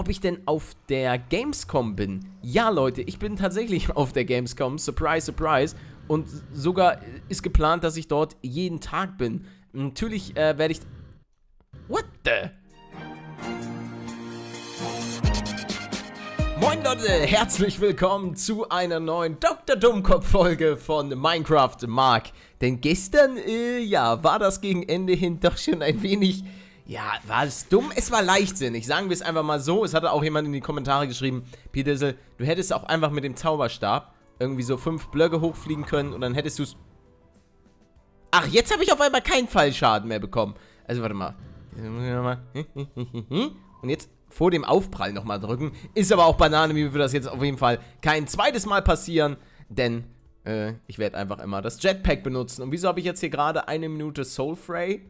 ob ich denn auf der Gamescom bin. Ja, Leute, ich bin tatsächlich auf der Gamescom. Surprise, surprise. Und sogar ist geplant, dass ich dort jeden Tag bin. Natürlich äh, werde ich... What the... Moin Leute, herzlich willkommen zu einer neuen Dr. Dummkopf-Folge von Minecraft Mark. Denn gestern, äh, ja, war das gegen Ende hin doch schon ein wenig, ja, war es dumm? Es war leichtsinnig, sagen wir es einfach mal so. Es hatte auch jemand in die Kommentare geschrieben, Petersel, du hättest auch einfach mit dem Zauberstab irgendwie so fünf Blöcke hochfliegen können und dann hättest du es... Ach, jetzt habe ich auf einmal keinen Fallschaden mehr bekommen. Also, warte mal. Und jetzt vor dem Aufprall nochmal drücken. Ist aber auch Banane, mir wird das jetzt auf jeden Fall kein zweites Mal passieren, denn äh, ich werde einfach immer das Jetpack benutzen. Und wieso habe ich jetzt hier gerade eine Minute Soulfray?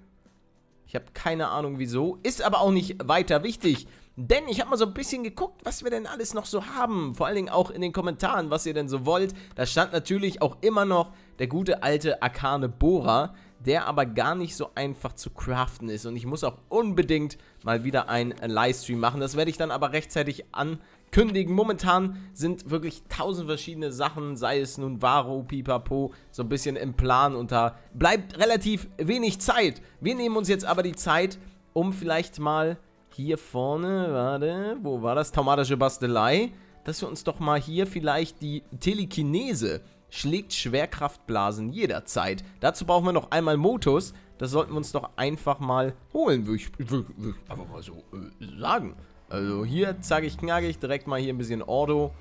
Ich habe keine Ahnung wieso. Ist aber auch nicht weiter wichtig. Denn ich habe mal so ein bisschen geguckt, was wir denn alles noch so haben. Vor allen Dingen auch in den Kommentaren, was ihr denn so wollt. Da stand natürlich auch immer noch der gute alte Arkane Bohrer der aber gar nicht so einfach zu craften ist. Und ich muss auch unbedingt mal wieder einen Livestream machen. Das werde ich dann aber rechtzeitig ankündigen. Momentan sind wirklich tausend verschiedene Sachen, sei es nun Varo, Pipapo, so ein bisschen im Plan und da bleibt relativ wenig Zeit. Wir nehmen uns jetzt aber die Zeit, um vielleicht mal hier vorne, warte, wo war das? Taumatische Bastelei, dass wir uns doch mal hier vielleicht die Telekinese schlägt Schwerkraftblasen jederzeit. Dazu brauchen wir noch einmal Motus. Das sollten wir uns doch einfach mal holen, würde ich, würd, würd einfach mal so äh, sagen. Also hier zeige ich knackig direkt mal hier ein bisschen Ordo.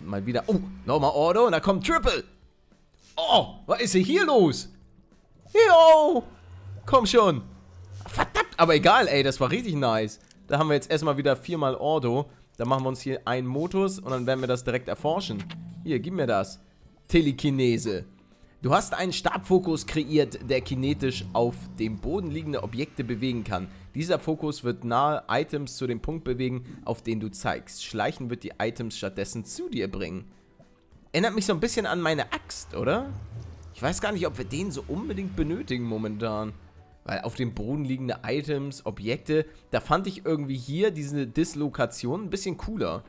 Mal wieder, oh, nochmal Ordo und da kommt Triple. Oh, was ist hier los? Jo, komm schon. Verdammt, aber egal, ey, das war richtig nice. Da haben wir jetzt erstmal wieder viermal Ordo. Da machen wir uns hier einen Motus und dann werden wir das direkt erforschen. Hier, gib mir das. Telekinese. Du hast einen Stabfokus kreiert, der kinetisch auf dem Boden liegende Objekte bewegen kann. Dieser Fokus wird nahe Items zu dem Punkt bewegen, auf den du zeigst. Schleichen wird die Items stattdessen zu dir bringen. Erinnert mich so ein bisschen an meine Axt, oder? Ich weiß gar nicht, ob wir den so unbedingt benötigen momentan. Weil auf dem Boden liegende Items, Objekte, da fand ich irgendwie hier diese Dislokation ein bisschen cooler.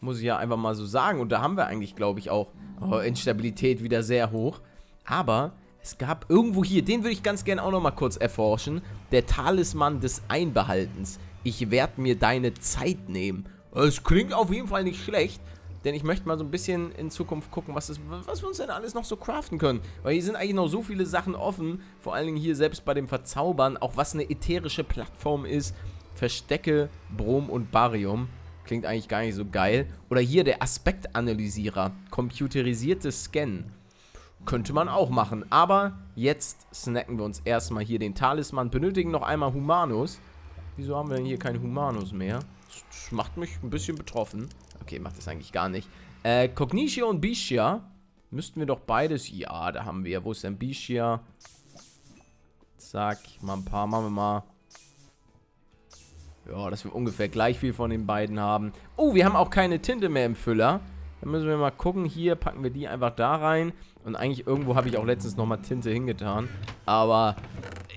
Muss ich ja einfach mal so sagen. Und da haben wir eigentlich, glaube ich, auch oh, Instabilität wieder sehr hoch. Aber es gab irgendwo hier, den würde ich ganz gerne auch nochmal kurz erforschen. Der Talisman des Einbehaltens. Ich werde mir deine Zeit nehmen. Das klingt auf jeden Fall nicht schlecht. Denn ich möchte mal so ein bisschen in Zukunft gucken, was, ist, was wir uns denn alles noch so craften können. Weil hier sind eigentlich noch so viele Sachen offen. Vor allen Dingen hier selbst bei dem Verzaubern. Auch was eine ätherische Plattform ist. Verstecke, Brom und Barium. Klingt eigentlich gar nicht so geil. Oder hier der Aspektanalysierer. Computerisiertes Scan. Könnte man auch machen. Aber jetzt snacken wir uns erstmal hier den Talisman. Benötigen noch einmal Humanus. Wieso haben wir denn hier keinen Humanus mehr? Das macht mich ein bisschen betroffen. Okay, macht das eigentlich gar nicht. Äh, Cognitio und Bischia. Müssten wir doch beides... Ja, da haben wir. Wo ist denn Bischia? Zack, mal ein paar. Machen wir mal ja, dass wir ungefähr gleich viel von den beiden haben. Oh, wir haben auch keine Tinte mehr im Füller. Dann müssen wir mal gucken. Hier packen wir die einfach da rein. Und eigentlich irgendwo habe ich auch letztens nochmal Tinte hingetan. Aber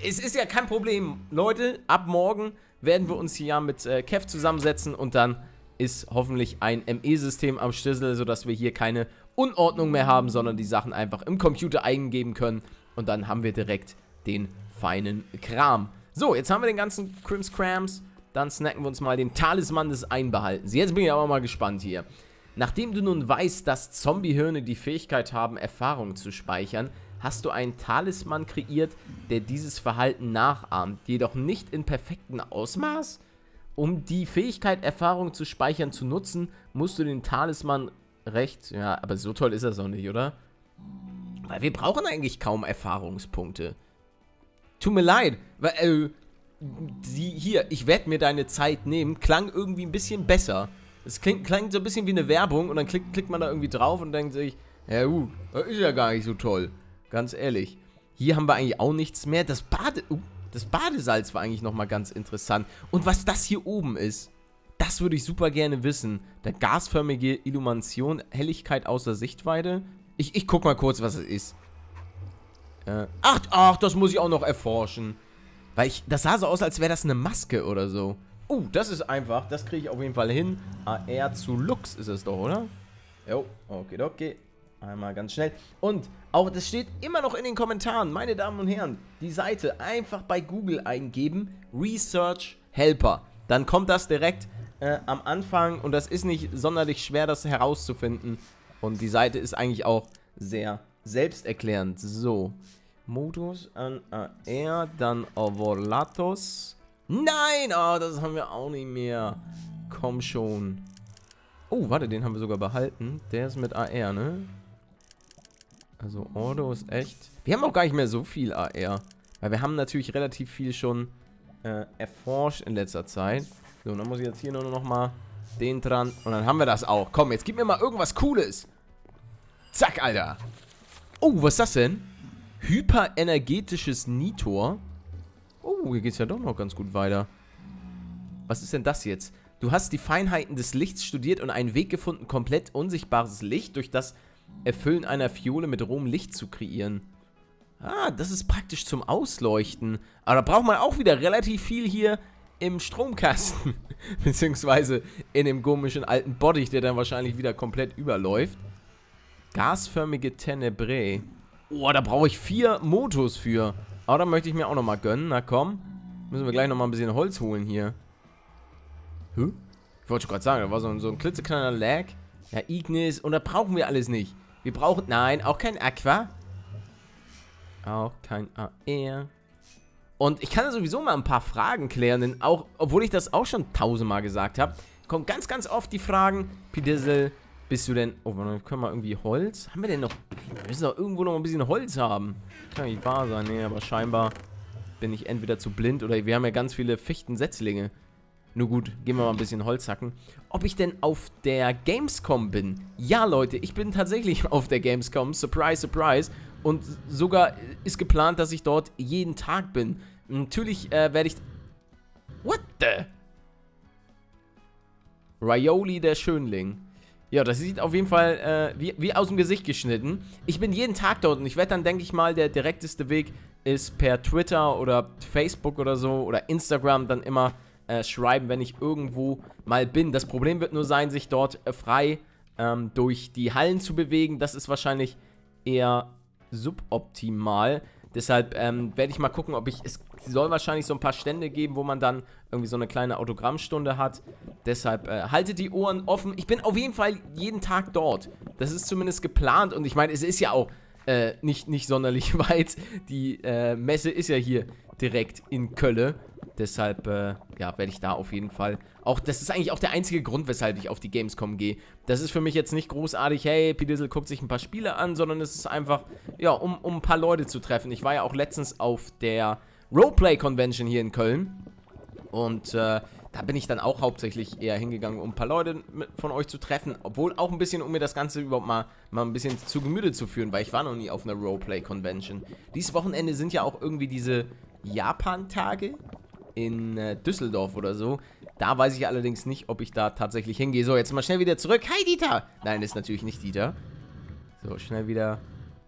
es ist ja kein Problem. Leute, ab morgen werden wir uns hier ja mit äh, Kev zusammensetzen. Und dann ist hoffentlich ein ME-System am Schlüssel, sodass wir hier keine Unordnung mehr haben, sondern die Sachen einfach im Computer eingeben können. Und dann haben wir direkt den feinen Kram. So, jetzt haben wir den ganzen Crimscrams. Dann snacken wir uns mal den Talisman des Einbehaltens. Jetzt bin ich aber mal gespannt hier. Nachdem du nun weißt, dass Zombiehirne die Fähigkeit haben, Erfahrungen zu speichern, hast du einen Talisman kreiert, der dieses Verhalten nachahmt, jedoch nicht in perfektem Ausmaß? Um die Fähigkeit, Erfahrungen zu speichern, zu nutzen, musst du den Talisman recht... Ja, aber so toll ist das auch nicht, oder? Weil wir brauchen eigentlich kaum Erfahrungspunkte. Tut mir leid, weil, äh, die hier, ich werde mir deine Zeit nehmen, klang irgendwie ein bisschen besser. Es klingt, klingt so ein bisschen wie eine Werbung und dann klickt, klickt man da irgendwie drauf und denkt sich, ja gut, das ist ja gar nicht so toll. Ganz ehrlich. Hier haben wir eigentlich auch nichts mehr. Das Bade... Uh, das Badesalz war eigentlich nochmal ganz interessant. Und was das hier oben ist, das würde ich super gerne wissen. Der gasförmige Illumination, Helligkeit außer Sichtweite. Ich, ich guck mal kurz, was es ist. Äh, ach, ach, das muss ich auch noch erforschen. Weil ich, das sah so aus, als wäre das eine Maske oder so. Oh, das ist einfach. Das kriege ich auf jeden Fall hin. AR zu Lux ist es doch, oder? Jo, okay, okay. Einmal ganz schnell. Und auch das steht immer noch in den Kommentaren, meine Damen und Herren. Die Seite einfach bei Google eingeben. Research Helper. Dann kommt das direkt äh, am Anfang und das ist nicht sonderlich schwer, das herauszufinden. Und die Seite ist eigentlich auch sehr selbsterklärend. So. Modus an AR, dann Ovolatos. Nein, oh, das haben wir auch nicht mehr. Komm schon. Oh, warte, den haben wir sogar behalten. Der ist mit AR, ne? Also Ordo ist echt... Wir haben auch gar nicht mehr so viel AR. Weil wir haben natürlich relativ viel schon äh, erforscht in letzter Zeit. So, dann muss ich jetzt hier nur noch mal den dran. Und dann haben wir das auch. Komm, jetzt gib mir mal irgendwas Cooles. Zack, Alter. Oh, was ist das denn? Hyperenergetisches Nitor. Oh, hier geht es ja doch noch ganz gut weiter. Was ist denn das jetzt? Du hast die Feinheiten des Lichts studiert und einen Weg gefunden, komplett unsichtbares Licht durch das Erfüllen einer Fiole mit rohem Licht zu kreieren. Ah, das ist praktisch zum Ausleuchten. Aber da braucht man auch wieder relativ viel hier im Stromkasten. Beziehungsweise in dem komischen alten Bottich, der dann wahrscheinlich wieder komplett überläuft. Gasförmige Tenebrae. Oh, da brauche ich vier Motos für. Aber da möchte ich mir auch nochmal gönnen. Na komm. Müssen wir gleich nochmal ein bisschen Holz holen hier. Hä? Ich wollte schon gerade sagen, da war so ein, so ein klitzekleiner Lag. Ja, Ignis. Und da brauchen wir alles nicht. Wir brauchen... Nein, auch kein Aqua. Auch kein AR. Und ich kann sowieso mal ein paar Fragen klären, denn auch, obwohl ich das auch schon tausendmal gesagt habe, kommen ganz, ganz oft die Fragen, Pidissel, bist du denn... Oh, dann können wir irgendwie Holz? Haben wir denn noch... Wir müssen doch irgendwo noch ein bisschen Holz haben. Kann nicht wahr sein, nee, aber scheinbar bin ich entweder zu blind oder wir haben ja ganz viele Fichtensetzlinge. Nur gut, gehen wir mal ein bisschen Holz hacken. Ob ich denn auf der Gamescom bin? Ja, Leute, ich bin tatsächlich auf der Gamescom. Surprise, surprise. Und sogar ist geplant, dass ich dort jeden Tag bin. Natürlich äh, werde ich... What the? Rioli der Schönling. Ja, das sieht auf jeden Fall äh, wie, wie aus dem Gesicht geschnitten. Ich bin jeden Tag dort und ich werde dann, denke ich mal, der direkteste Weg ist per Twitter oder Facebook oder so oder Instagram dann immer äh, schreiben, wenn ich irgendwo mal bin. Das Problem wird nur sein, sich dort äh, frei ähm, durch die Hallen zu bewegen. Das ist wahrscheinlich eher suboptimal. Deshalb ähm, werde ich mal gucken, ob ich. Es soll wahrscheinlich so ein paar Stände geben, wo man dann irgendwie so eine kleine Autogrammstunde hat. Deshalb äh, haltet die Ohren offen. Ich bin auf jeden Fall jeden Tag dort. Das ist zumindest geplant und ich meine, es ist ja auch äh, nicht, nicht sonderlich weit. Die äh, Messe ist ja hier direkt in Kölle. Deshalb, äh, ja, werde ich da auf jeden Fall auch, das ist eigentlich auch der einzige Grund, weshalb ich auf die Gamescom gehe. Das ist für mich jetzt nicht großartig, hey, Pidissel guckt sich ein paar Spiele an, sondern es ist einfach, ja, um, um ein paar Leute zu treffen. Ich war ja auch letztens auf der Roleplay Convention hier in Köln und, äh, da bin ich dann auch hauptsächlich eher hingegangen, um ein paar Leute von euch zu treffen. Obwohl auch ein bisschen, um mir das Ganze überhaupt mal, mal ein bisschen zu Gemüte zu führen, weil ich war noch nie auf einer Roleplay-Convention. Dieses Wochenende sind ja auch irgendwie diese Japan-Tage in äh, Düsseldorf oder so. Da weiß ich allerdings nicht, ob ich da tatsächlich hingehe. So, jetzt mal schnell wieder zurück. Hi, Dieter! Nein, ist natürlich nicht Dieter. So, schnell wieder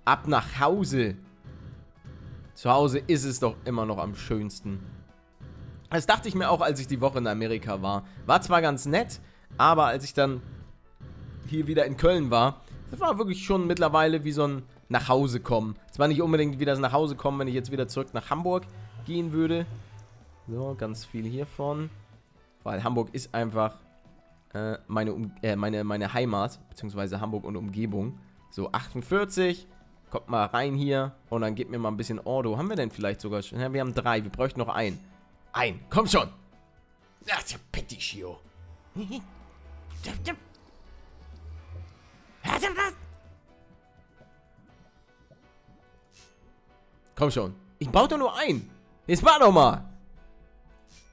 ab nach Hause. Zu Hause ist es doch immer noch am schönsten. Das dachte ich mir auch, als ich die Woche in Amerika war. War zwar ganz nett, aber als ich dann hier wieder in Köln war, das war wirklich schon mittlerweile wie so ein Nachhause kommen. Es war nicht unbedingt wieder das Nachhause kommen, wenn ich jetzt wieder zurück nach Hamburg gehen würde. So, ganz viel hiervon. Weil Hamburg ist einfach äh, meine, um äh, meine, meine Heimat, beziehungsweise Hamburg und Umgebung. So, 48. Kommt mal rein hier und dann gebt mir mal ein bisschen Ordo. Haben wir denn vielleicht sogar schon? Ja, wir haben drei. Wir bräuchten noch einen. Ein. Komm schon. Ach, der Pettichio. Komm schon. Ich brauche doch nur einen. Jetzt mach doch mal.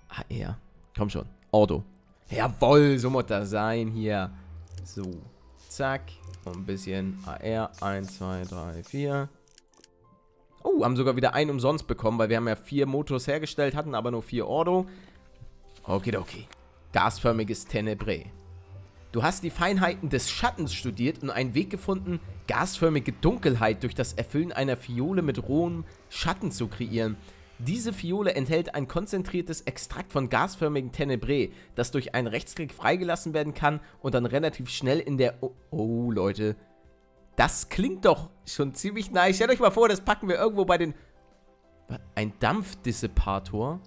Ah, er. Komm schon. Auto. Jawoll, so muss das sein hier. So. Zack. Und ein bisschen AR. 1, 2, 3, 4. Oh, haben sogar wieder einen umsonst bekommen, weil wir haben ja vier Motors hergestellt, hatten aber nur vier Ordo. Okay. Gasförmiges Tenebrae. Du hast die Feinheiten des Schattens studiert und einen Weg gefunden, gasförmige Dunkelheit durch das Erfüllen einer Fiole mit rohem Schatten zu kreieren. Diese Fiole enthält ein konzentriertes Extrakt von gasförmigen Tenebrae, das durch einen Rechtsklick freigelassen werden kann und dann relativ schnell in der... Oh, oh, Leute. Das klingt doch schon ziemlich nice. Stellt euch mal vor, das packen wir irgendwo bei den... Ein Dampfdissipator?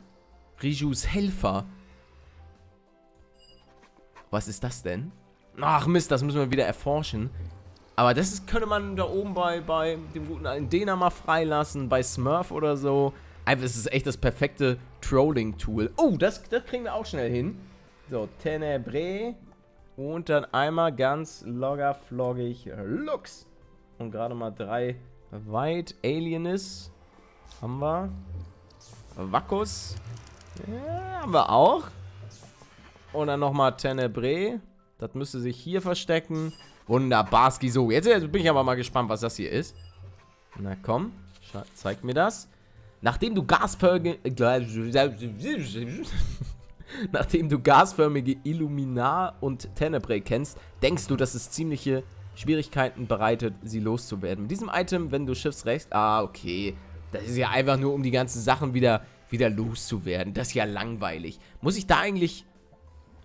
Rijus Helfer. Was ist das denn? Ach Mist, das müssen wir wieder erforschen. Aber das ist, könnte man da oben bei, bei dem guten alten Dena mal freilassen, bei Smurf oder so. Einfach, es ist echt das perfekte Trolling-Tool. Oh, das, das kriegen wir auch schnell hin. So, Tenebre. Und dann einmal ganz loggerfloggig Lux. Und gerade mal drei weit. Alienis. Haben wir. Vakus. Ja, haben wir auch. Und dann nochmal Tenebre. Das müsste sich hier verstecken. Wunderbarski. So, jetzt, jetzt bin ich aber mal gespannt, was das hier ist. Na komm, zeig mir das. Nachdem du gasförmige... Nachdem du gasförmige Illuminar und Tenebrae kennst, denkst du, dass es ziemliche Schwierigkeiten bereitet, sie loszuwerden. Mit diesem Item, wenn du Schiffsrecht... Ah, okay. Das ist ja einfach nur, um die ganzen Sachen wieder, wieder loszuwerden. Das ist ja langweilig. Muss ich da eigentlich...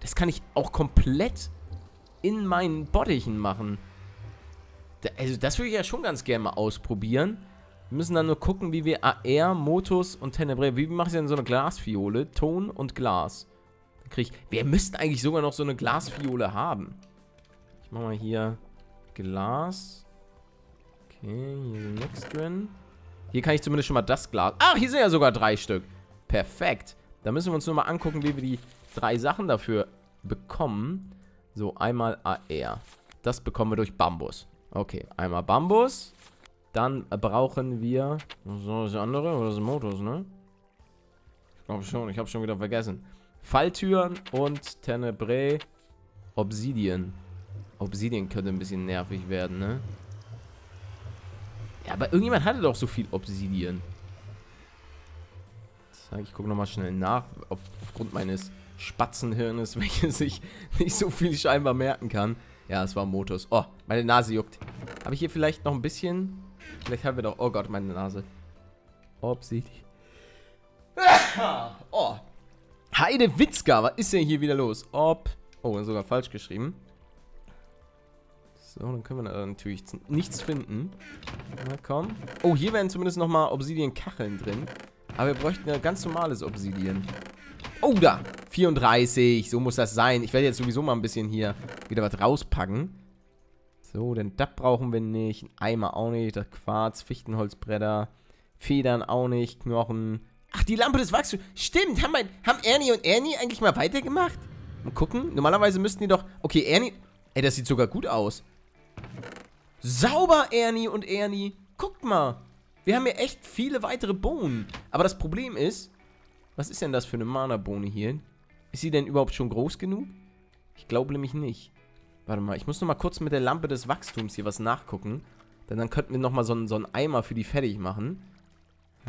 Das kann ich auch komplett in meinen Bottichen machen. Also das würde ich ja schon ganz gerne mal ausprobieren. Wir müssen dann nur gucken, wie wir AR, Motus und Tenebrae, wie mache ich denn so eine Glasfiole? Ton und Glas. Dann krieg ich, wir müssten eigentlich sogar noch so eine Glasfiole haben. Ich mache mal hier Glas. Okay, hier ist nichts drin. Hier kann ich zumindest schon mal das Glas. Ach, hier sind ja sogar drei Stück. Perfekt. Da müssen wir uns nur mal angucken, wie wir die drei Sachen dafür bekommen. So, einmal AR. Das bekommen wir durch Bambus. Okay, einmal Bambus. Dann brauchen wir... Was ist das andere? Oder das Motos, ne? Ich glaube schon. Ich habe schon wieder vergessen. Falltüren und Tenebrae Obsidian. Obsidian könnte ein bisschen nervig werden, ne? Ja, aber irgendjemand hatte doch so viel Obsidian. Ich gucke nochmal schnell nach, auf, aufgrund meines Spatzenhirnes, welches ich nicht so viel scheinbar merken kann. Ja, es war Motus. Oh, meine Nase juckt. Habe ich hier vielleicht noch ein bisschen... Vielleicht haben wir doch... Oh Gott, meine Nase. Obsidian. oh. Heide Witzka, was ist denn hier wieder los? Ob... Oh, sogar falsch geschrieben. So, dann können wir da natürlich nichts finden. Na komm. Oh, hier wären zumindest nochmal Obsidian-Kacheln drin. Aber wir bräuchten ein ganz normales Obsidian. Oh, da. 34. So muss das sein. Ich werde jetzt sowieso mal ein bisschen hier wieder was rauspacken. So, denn das brauchen wir nicht. Ein Eimer auch nicht. Das Quarz, Fichtenholzbretter. Federn auch nicht. Knochen. Ach, die Lampe des Wachstums. Stimmt. Haben, mein, haben Ernie und Ernie eigentlich mal weitergemacht? Mal gucken. Normalerweise müssten die doch... Okay, Ernie... Ey, das sieht sogar gut aus. Sauber, Ernie und Ernie. Guckt mal. Wir haben hier echt viele weitere Bohnen. Aber das Problem ist... Was ist denn das für eine Mana-Bohne hier? Ist sie denn überhaupt schon groß genug? Ich glaube nämlich nicht. Warte mal, ich muss noch mal kurz mit der Lampe des Wachstums hier was nachgucken. Denn dann könnten wir noch mal so einen, so einen Eimer für die fertig machen.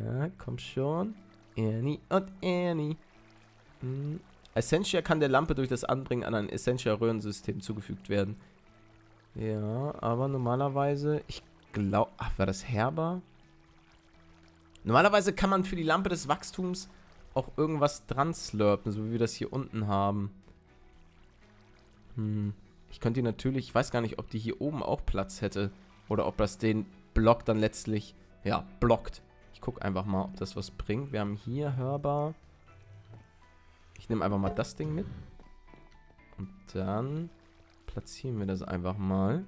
Ja, komm schon. Ernie und Ernie. Hm. Essentia kann der Lampe durch das Anbringen an ein Essentia-Röhrensystem zugefügt werden. Ja, aber normalerweise, ich glaube, ach, war das Herber? Normalerweise kann man für die Lampe des Wachstums auch irgendwas dran slurpen, so wie wir das hier unten haben. Hm. Ich könnte die natürlich, ich weiß gar nicht, ob die hier oben auch Platz hätte. Oder ob das den Block dann letztlich, ja, blockt. Ich gucke einfach mal, ob das was bringt. Wir haben hier hörbar. Ich nehme einfach mal das Ding mit. Und dann platzieren wir das einfach mal.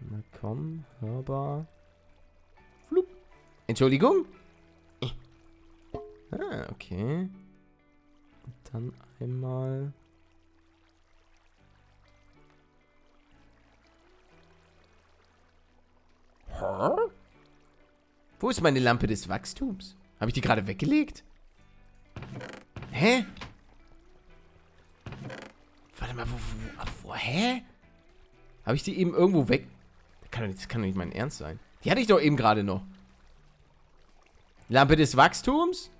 Na komm, hörbar. Flup. Entschuldigung. Ah, okay. Und dann einmal... Wo ist meine Lampe des Wachstums? Habe ich die gerade weggelegt? Hä? Warte mal, wo, wo, wo hä? Habe ich die eben irgendwo weg... Das kann, doch nicht, das kann doch nicht mein Ernst sein. Die hatte ich doch eben gerade noch. Lampe des Wachstums?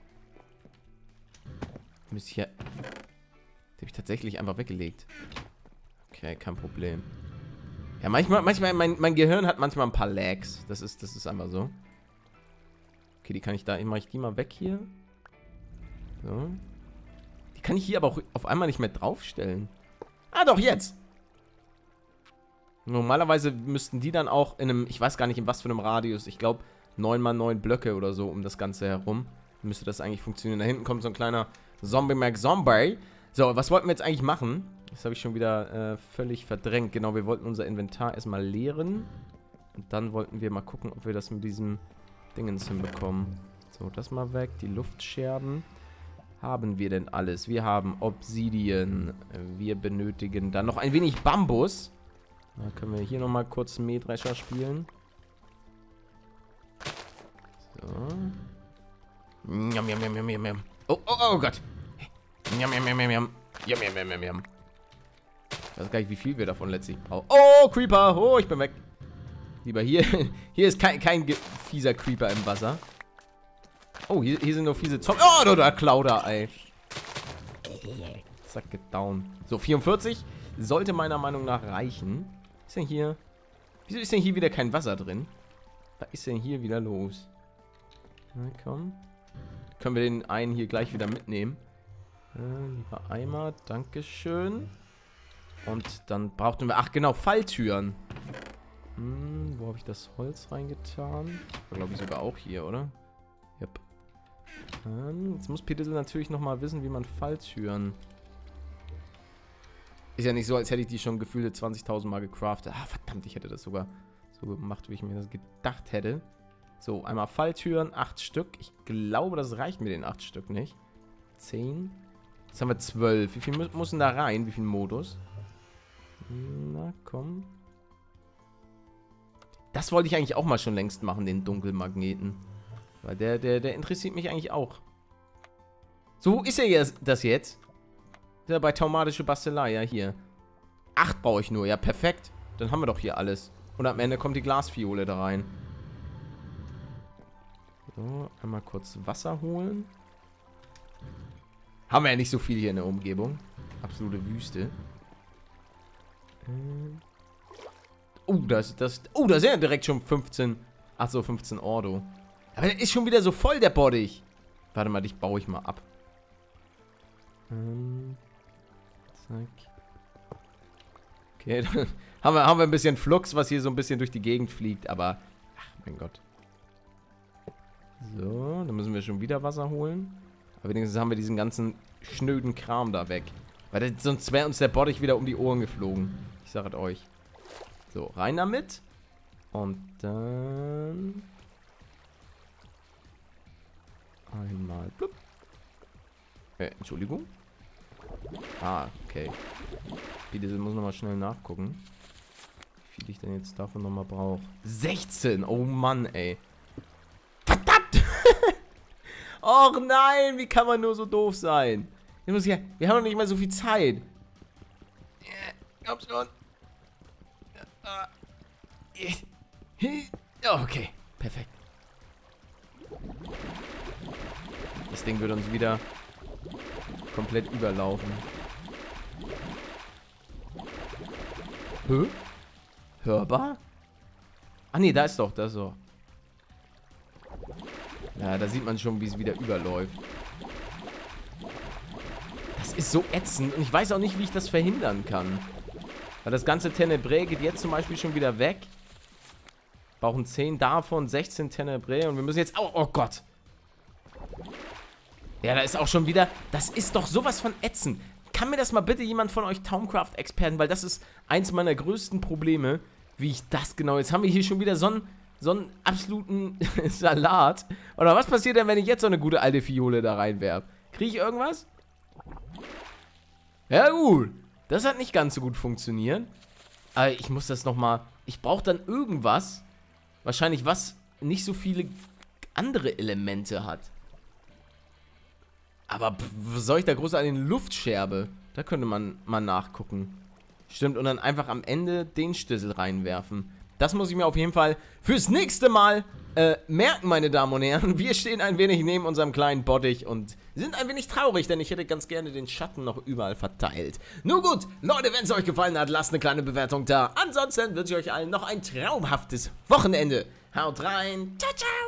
Müsste ich ja... Die habe ich tatsächlich einfach weggelegt. Okay, kein Problem. Ja, manchmal, manchmal, mein, mein Gehirn hat manchmal ein paar Lags. Das ist, das ist einfach so. Okay, die kann ich da, mache ich die mal weg hier. So. Die kann ich hier aber auch auf einmal nicht mehr draufstellen. Ah, doch, jetzt. Normalerweise müssten die dann auch in einem, ich weiß gar nicht in was für einem Radius, ich glaube 9 mal 9 Blöcke oder so um das Ganze herum. Müsste das eigentlich funktionieren. Da hinten kommt so ein kleiner Zombie Mac Zombie. So, was wollten wir jetzt eigentlich machen? Das habe ich schon wieder äh, völlig verdrängt. Genau, wir wollten unser Inventar erstmal leeren. Und dann wollten wir mal gucken, ob wir das mit diesem Dingens hinbekommen. So, das mal weg. Die Luftscherben. Haben wir denn alles? Wir haben Obsidian. Wir benötigen dann noch ein wenig Bambus. Da können wir hier nochmal kurz Mähdrescher spielen. So. Njam, njam, njam, njam, njam. Oh, oh, oh Gott. Njam, njam, njam, njam. Njam, njam, njam, njam, njam. Ich weiß gar nicht, wie viel wir davon letztlich brauchen. Oh, Creeper. Oh, ich bin weg. Lieber hier. Hier ist kein, kein fieser Creeper im Wasser. Oh, hier, hier sind nur fiese Zombies. Oh, da, da Klauder, ey. Zack, down. So, 44 sollte meiner Meinung nach reichen. Ist denn hier... Wieso ist denn hier wieder kein Wasser drin? Was ist denn hier wieder los? Na komm. Können wir den einen hier gleich wieder mitnehmen. Äh, lieber Eimer, Dankeschön. Und dann brauchten wir... Ach genau, Falltüren. Hm, wo habe ich das Holz reingetan? Glaube ich sogar auch hier, oder? Yep. Ähm, jetzt muss Peter natürlich nochmal wissen, wie man Falltüren... Ist ja nicht so, als hätte ich die schon gefühlte 20.000 Mal gecraftet. Ah, verdammt, ich hätte das sogar so gemacht, wie ich mir das gedacht hätte. So, einmal Falltüren, 8 Stück. Ich glaube, das reicht mit den 8 Stück nicht. 10. Jetzt haben wir 12. Wie viel muss denn da rein? Wie viel Modus? Na, komm. Das wollte ich eigentlich auch mal schon längst machen, den Dunkelmagneten. Weil der, der, der interessiert mich eigentlich auch. So, wo ist er das jetzt? Ja, bei Taumatische Bastelei, ja, hier. Acht brauche ich nur, ja, perfekt. Dann haben wir doch hier alles. Und am Ende kommt die Glasfiole da rein. So, einmal kurz Wasser holen. Haben wir ja nicht so viel hier in der Umgebung. Absolute Wüste. Oh, das, das, oh, da sind ja direkt schon 15. Achso, 15 Ordo. Aber der ist schon wieder so voll, der Boddich. Warte mal, dich baue ich mal ab. Ähm, Zack. Okay, dann haben wir, haben wir ein bisschen Flux, was hier so ein bisschen durch die Gegend fliegt, aber... Ach, mein Gott. So, dann müssen wir schon wieder Wasser holen. Aber wenigstens haben wir diesen ganzen schnöden Kram da weg. Weil das, sonst wäre uns der Bottich wieder um die Ohren geflogen. Sage euch. So, rein damit. Und dann... Einmal... Blub. Äh, Entschuldigung. Ah, okay. Wie muss nochmal schnell nachgucken. Wie viel ich denn jetzt davon nochmal brauche. 16! Oh Mann, ey. Verdammt! Och nein, wie kann man nur so doof sein? Wir haben noch nicht mal so viel Zeit. Komm schon. Oh, okay, perfekt. Das Ding wird uns wieder komplett überlaufen. Hä? Hörbar? Ah ne, da ist doch, da ist doch. Ja, da sieht man schon, wie es wieder überläuft. Das ist so ätzend und ich weiß auch nicht, wie ich das verhindern kann. Weil das ganze Tenebrae geht jetzt zum Beispiel schon wieder weg. Brauchen 10 davon, 16 Tenebrae und wir müssen jetzt... Oh, oh Gott. Ja, da ist auch schon wieder... Das ist doch sowas von ätzend. Kann mir das mal bitte jemand von euch Towncraft-Experten, weil das ist eins meiner größten Probleme, wie ich das genau... Jetzt haben wir hier schon wieder so einen, so einen absoluten Salat. Oder was passiert denn, wenn ich jetzt so eine gute alte Fiole da reinwerfe? Kriege ich irgendwas? Ja gut. Das hat nicht ganz so gut funktioniert. Aber ich muss das nochmal... Ich brauche dann irgendwas, wahrscheinlich was nicht so viele andere Elemente hat. Aber was soll ich da groß an den Luftscherbe? Da könnte man mal nachgucken. Stimmt, und dann einfach am Ende den Schlüssel reinwerfen. Das muss ich mir auf jeden Fall fürs nächste Mal äh, merken, meine Damen und Herren. Wir stehen ein wenig neben unserem kleinen Bottich und sind ein wenig traurig, denn ich hätte ganz gerne den Schatten noch überall verteilt. Nun gut, Leute, wenn es euch gefallen hat, lasst eine kleine Bewertung da. Ansonsten wünsche ich euch allen noch ein traumhaftes Wochenende. Haut rein. Ciao, ciao.